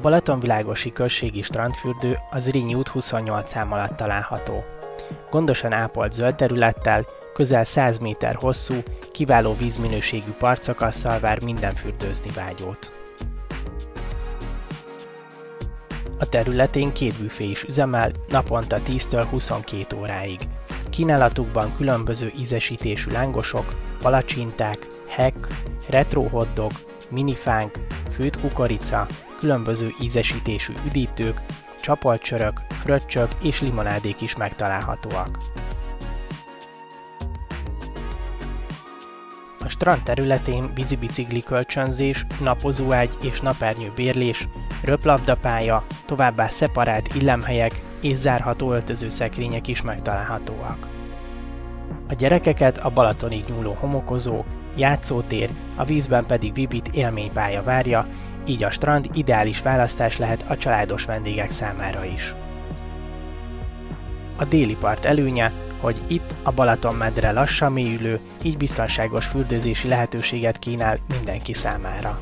Balatonvilágosi községi strandfürdő az Rényi út 28 szám alatt található. Gondosan ápolt zöld területtel, közel 100 méter hosszú, kiváló vízminőségű partszakasszal vár minden fürdőzni vágyót. A területén két büfé is üzemel, naponta 10-től 22 óráig. Kínálatukban különböző ízesítésű lángosok, palacsinták, hek, retro hotdog, minifánk, főtt kukorica, különböző ízesítésű üdítők, csapolcsörök, fröccsök és limonádék is megtalálhatóak. A strand területén vízibicikli kölcsönzés, napozóágy és napernyő bérlés, röplabdapálya, továbbá szeparált illemhelyek és zárható öltözőszekrények is megtalálhatóak. A gyerekeket a Balatonig nyúló homokozó, játszótér, a vízben pedig Vibit élménypálya várja, így a strand ideális választás lehet a családos vendégek számára is. A déli part előnye, hogy itt a Balaton medre lassan mélyülő, így biztonságos fürdőzési lehetőséget kínál mindenki számára.